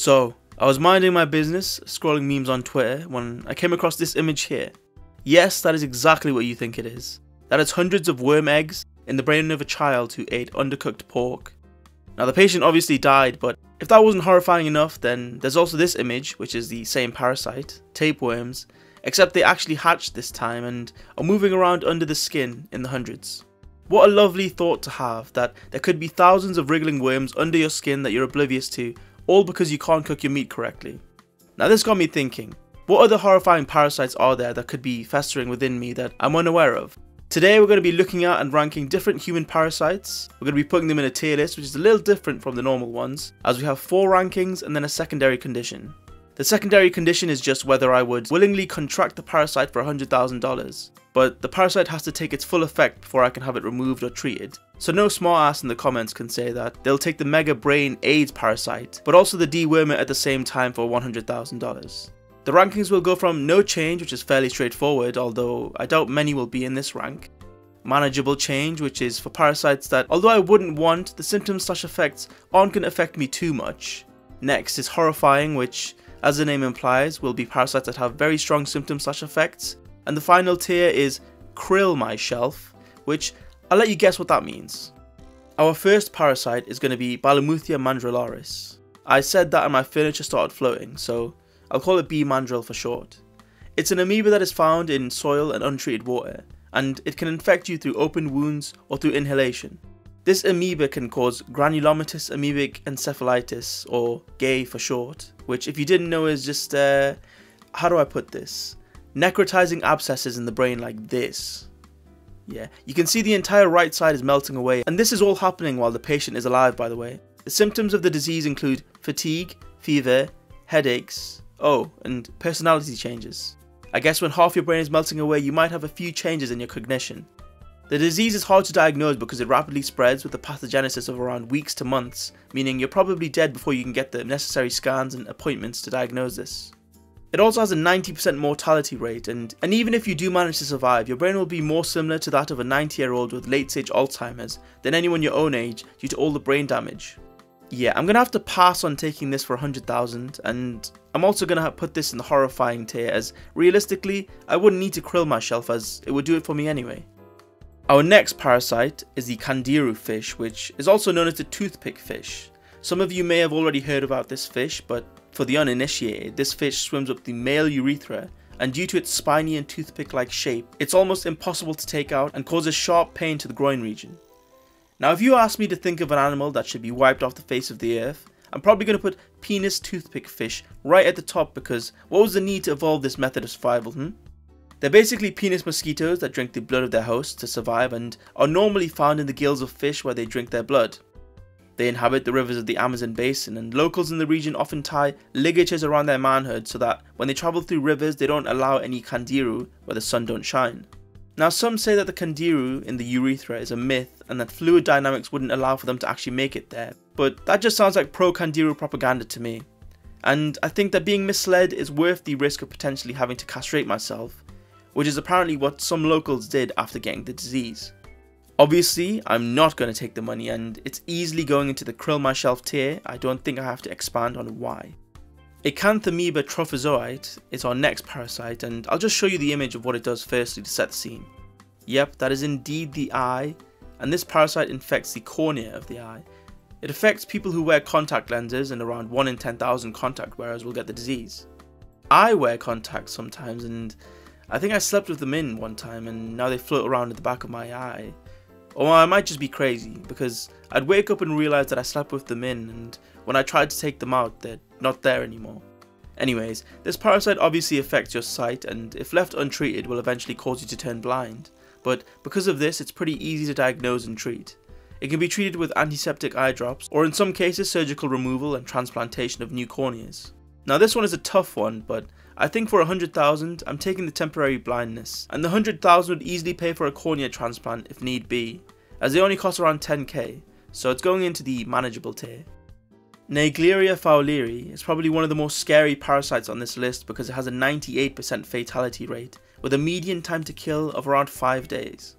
So, I was minding my business, scrolling memes on Twitter, when I came across this image here. Yes, that is exactly what you think it is. That is hundreds of worm eggs in the brain of a child who ate undercooked pork. Now the patient obviously died, but if that wasn't horrifying enough, then there's also this image, which is the same parasite, tapeworms, except they actually hatched this time and are moving around under the skin in the hundreds. What a lovely thought to have, that there could be thousands of wriggling worms under your skin that you're oblivious to, all because you can't cook your meat correctly. Now this got me thinking, what other horrifying parasites are there that could be festering within me that I'm unaware of? Today we're going to be looking at and ranking different human parasites. We're going to be putting them in a tier list which is a little different from the normal ones, as we have 4 rankings and then a secondary condition. The secondary condition is just whether I would willingly contract the parasite for $100,000, but the parasite has to take its full effect before I can have it removed or treated. So no small ass in the comments can say that they'll take the Mega Brain AIDS parasite, but also the dewormer at the same time for $100,000. The rankings will go from no change, which is fairly straightforward, although I doubt many will be in this rank. Manageable change, which is for parasites that, although I wouldn't want, the symptoms slash effects aren't going to affect me too much. Next is horrifying, which, as the name implies, will be parasites that have very strong symptoms slash effects. And the final tier is krill my shelf, which I'll let you guess what that means. Our first parasite is going to be Balamuthia mandrillaris. I said that and my furniture started floating, so I'll call it B. mandrill for short. It's an amoeba that is found in soil and untreated water, and it can infect you through open wounds or through inhalation. This amoeba can cause granulomatous amoebic encephalitis, or GAE for short, which if you didn't know is just, uh, how do I put this? Necrotizing abscesses in the brain like this. Yeah, you can see the entire right side is melting away, and this is all happening while the patient is alive by the way. The symptoms of the disease include fatigue, fever, headaches, Oh, and personality changes. I guess when half your brain is melting away, you might have a few changes in your cognition. The disease is hard to diagnose because it rapidly spreads with a pathogenesis of around weeks to months, meaning you're probably dead before you can get the necessary scans and appointments to diagnose this. It also has a 90% mortality rate, and, and even if you do manage to survive, your brain will be more similar to that of a 90 year old with late stage Alzheimer's than anyone your own age due to all the brain damage. Yeah, I'm gonna have to pass on taking this for 100,000 and I'm also gonna put this in the horrifying tier as realistically I wouldn't need to krill myself as it would do it for me anyway. Our next parasite is the Candiru fish which is also known as the toothpick fish. Some of you may have already heard about this fish but for the uninitiated this fish swims up the male urethra and due to its spiny and toothpick like shape it's almost impossible to take out and causes sharp pain to the groin region. Now if you ask me to think of an animal that should be wiped off the face of the earth, I'm probably going to put penis toothpick fish right at the top because what was the need to evolve this method of survival, hmm? They're basically penis mosquitoes that drink the blood of their hosts to survive and are normally found in the gills of fish where they drink their blood. They inhabit the rivers of the Amazon basin and locals in the region often tie ligatures around their manhood so that when they travel through rivers they don't allow any candiru where the sun don't shine. Now some say that the candiru in the urethra is a myth and that fluid dynamics wouldn't allow for them to actually make it there, but that just sounds like pro-candiru propaganda to me. And I think that being misled is worth the risk of potentially having to castrate myself, which is apparently what some locals did after getting the disease. Obviously, I'm not going to take the money and it's easily going into the krill my shelf tier, I don't think I have to expand on why. Acanthamoeba trophozoite is our next parasite and I'll just show you the image of what it does firstly to set the scene. Yep, that is indeed the eye, and this parasite infects the cornea of the eye. It affects people who wear contact lenses and around 1 in 10,000 contact wearers will get the disease. I wear contacts sometimes and I think I slept with them in one time and now they float around at the back of my eye. Or I might just be crazy because I'd wake up and realise that I slept with them in and when I tried to take them out they're not there anymore. Anyways, this parasite obviously affects your sight and if left untreated will eventually cause you to turn blind, but because of this it's pretty easy to diagnose and treat. It can be treated with antiseptic eye drops or in some cases surgical removal and transplantation of new corneas. Now this one is a tough one but I think for 100,000 I'm taking the temporary blindness and the 100,000 would easily pay for a cornea transplant if need be as they only cost around 10k so it's going into the manageable tier. Naegleria fowleri is probably one of the most scary parasites on this list because it has a 98% fatality rate, with a median time to kill of around 5 days.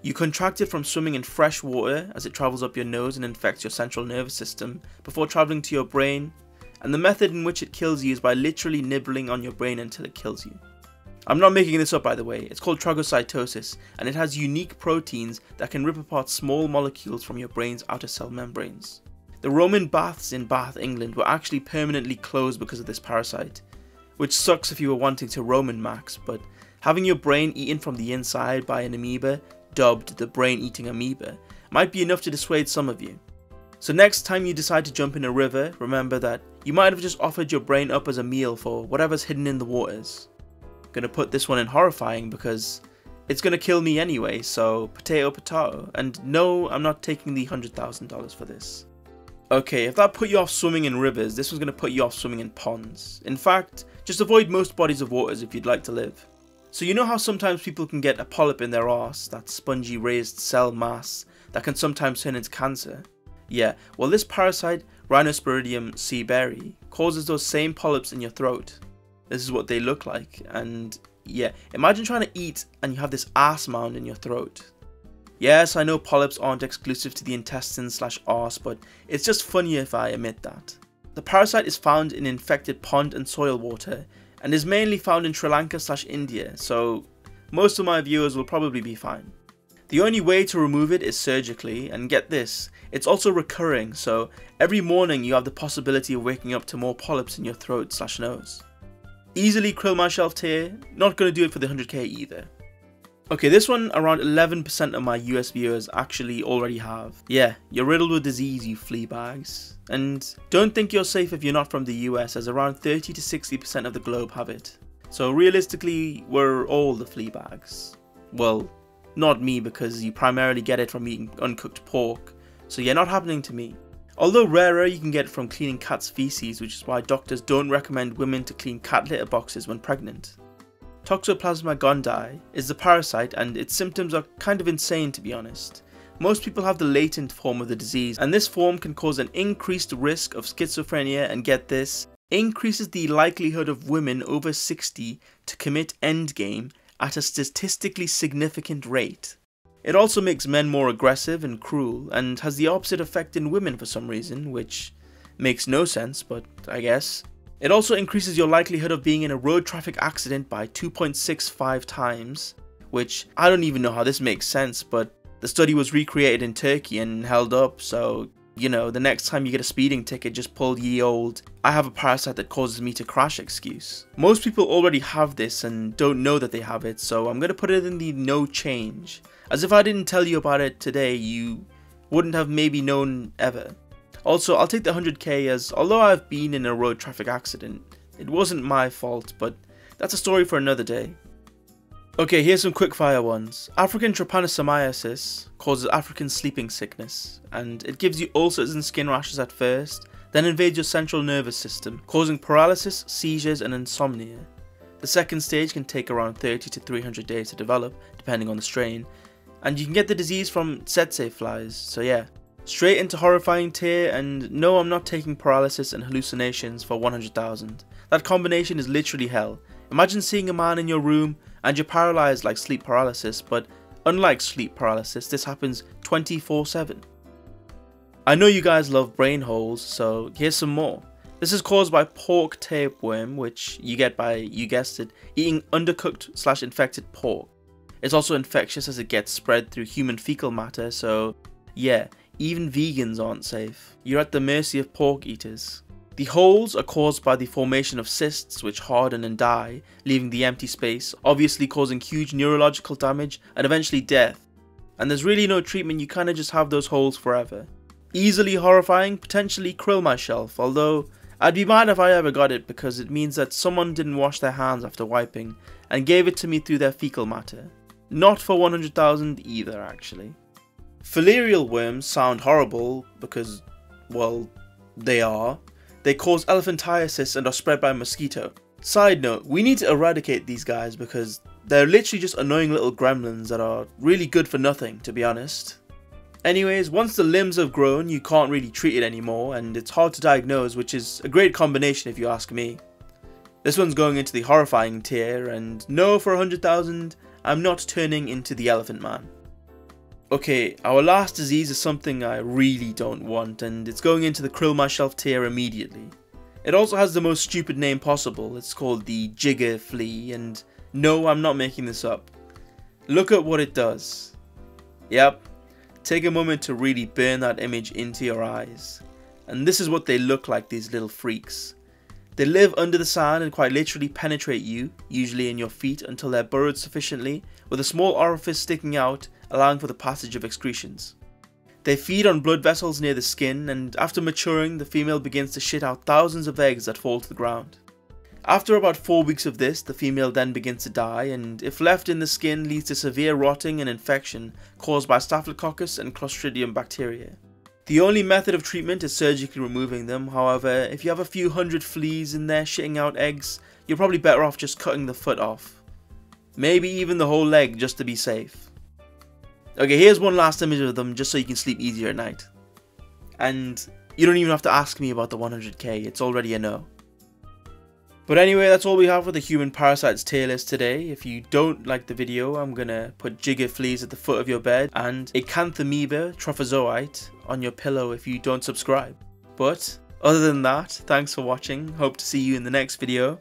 You contract it from swimming in fresh water as it travels up your nose and infects your central nervous system before travelling to your brain, and the method in which it kills you is by literally nibbling on your brain until it kills you. I'm not making this up by the way, it's called trogocytosis, and it has unique proteins that can rip apart small molecules from your brain's outer cell membranes. The Roman baths in Bath, England were actually permanently closed because of this parasite, which sucks if you were wanting to Roman max, but having your brain eaten from the inside by an amoeba, dubbed the brain eating amoeba, might be enough to dissuade some of you. So next time you decide to jump in a river, remember that you might have just offered your brain up as a meal for whatever's hidden in the waters. Gonna put this one in horrifying because it's gonna kill me anyway, so potato potato, and no, I'm not taking the $100,000 for this. Okay, if that put you off swimming in rivers, this one's going to put you off swimming in ponds. In fact, just avoid most bodies of waters if you'd like to live. So you know how sometimes people can get a polyp in their arse, that spongy raised cell mass that can sometimes turn into cancer? Yeah, well this parasite, Rhinosporidium seeberi, causes those same polyps in your throat. This is what they look like, and yeah, imagine trying to eat and you have this ass mound in your throat. Yes, I know polyps aren't exclusive to the intestines slash arse, but it's just funny if I admit that. The parasite is found in infected pond and soil water, and is mainly found in Sri Lanka slash India, so most of my viewers will probably be fine. The only way to remove it is surgically, and get this, it's also recurring, so every morning you have the possibility of waking up to more polyps in your throat slash nose. Easily krill my shelf tier, not gonna do it for the 100k either. Okay, this one around 11% of my US viewers actually already have. Yeah, you're riddled with disease, you flea bags. And don't think you're safe if you're not from the US, as around 30 to 60% of the globe have it. So realistically, we're all the flea bags. Well, not me because you primarily get it from eating uncooked pork, so yeah, not happening to me. Although rarer, you can get it from cleaning cat's feces, which is why doctors don't recommend women to clean cat litter boxes when pregnant. Toxoplasma gondii is the parasite and its symptoms are kind of insane to be honest. Most people have the latent form of the disease and this form can cause an increased risk of schizophrenia and get this, increases the likelihood of women over 60 to commit endgame at a statistically significant rate. It also makes men more aggressive and cruel and has the opposite effect in women for some reason, which makes no sense, but I guess. It also increases your likelihood of being in a road traffic accident by 2.65 times, which I don't even know how this makes sense, but the study was recreated in Turkey and held up, so you know, the next time you get a speeding ticket, just pull ye old, I have a parasite that causes me to crash excuse. Most people already have this and don't know that they have it, so I'm to put it in the no change. As if I didn't tell you about it today, you wouldn't have maybe known ever. Also, I'll take the 100k as although I've been in a road traffic accident, it wasn't my fault, but that's a story for another day. Okay, here's some quickfire ones. African trypanosomiasis causes African sleeping sickness, and it gives you ulcers and skin rashes at first, then invades your central nervous system, causing paralysis, seizures, and insomnia. The second stage can take around 30 to 300 days to develop, depending on the strain, and you can get the disease from tsetse flies, so yeah, Straight into horrifying tier, and no, I'm not taking paralysis and hallucinations for 100,000. That combination is literally hell. Imagine seeing a man in your room and you're paralyzed like sleep paralysis, but unlike sleep paralysis, this happens 24 7. I know you guys love brain holes, so here's some more. This is caused by pork tapeworm, which you get by, you guessed it, eating undercooked slash infected pork. It's also infectious as it gets spread through human fecal matter, so yeah, even vegans aren't safe. You're at the mercy of pork eaters. The holes are caused by the formation of cysts which harden and die, leaving the empty space, obviously causing huge neurological damage and eventually death. And there's really no treatment, you kinda just have those holes forever. Easily horrifying, potentially krill myself, although I'd be mad if I ever got it because it means that someone didn't wash their hands after wiping and gave it to me through their fecal matter. Not for 100,000 either actually. Filarial worms sound horrible because, well, they are. They cause elephantiasis and are spread by mosquito. Side note, we need to eradicate these guys because they're literally just annoying little gremlins that are really good for nothing, to be honest. Anyways, once the limbs have grown, you can't really treat it anymore, and it's hard to diagnose, which is a great combination if you ask me. This one's going into the horrifying tier, and no, for 100,000, I'm not turning into the Elephant Man. Okay, our last disease is something I really don't want, and it's going into the krill my shelf tier immediately. It also has the most stupid name possible. It's called the Jigger Flea, and no, I'm not making this up. Look at what it does. Yep, take a moment to really burn that image into your eyes. And this is what they look like, these little freaks. They live under the sand and quite literally penetrate you, usually in your feet, until they're burrowed sufficiently, with a small orifice sticking out, allowing for the passage of excretions. They feed on blood vessels near the skin, and after maturing, the female begins to shit out thousands of eggs that fall to the ground. After about 4 weeks of this, the female then begins to die, and if left in the skin, leads to severe rotting and infection caused by Staphylococcus and Clostridium bacteria. The only method of treatment is surgically removing them, however, if you have a few hundred fleas in there shitting out eggs, you're probably better off just cutting the foot off. Maybe even the whole leg just to be safe. Okay, here's one last image of them just so you can sleep easier at night. And you don't even have to ask me about the 100k, it's already a no. But anyway, that's all we have for the human parasites tier list today. If you don't like the video, I'm gonna put jigger fleas at the foot of your bed and Acanthamoeba trophozoite on your pillow if you don't subscribe. But other than that, thanks for watching, hope to see you in the next video,